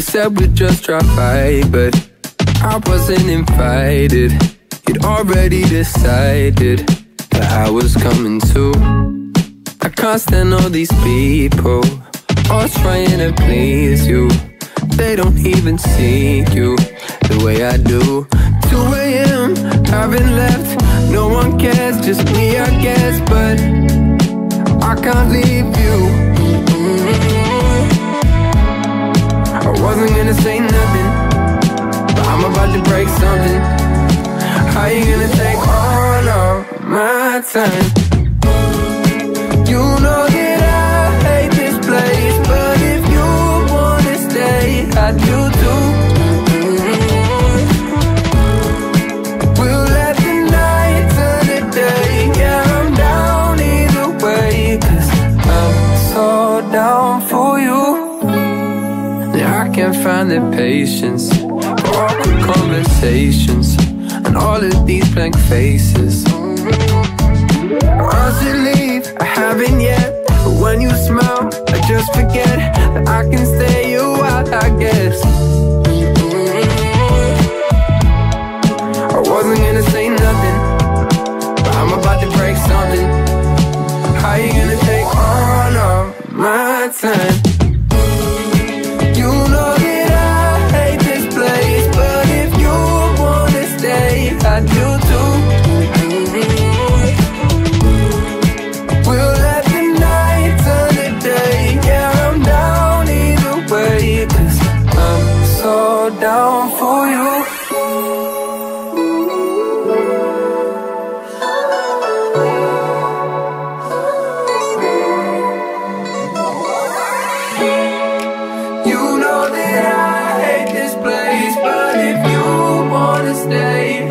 said we'd just drop by, but I wasn't invited. You'd already decided that I was coming too. I can't stand all these people, all trying to please you. They don't even see you the way I do. 2 a.m., haven't left, no one cares, just me, I guess, but I can't leave you. Wasn't gonna say nothing, but I'm about to break something. How you gonna take all of my time? Can't find the patience for awkward conversations and all of these blank faces.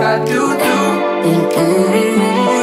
I do do. Mm -hmm.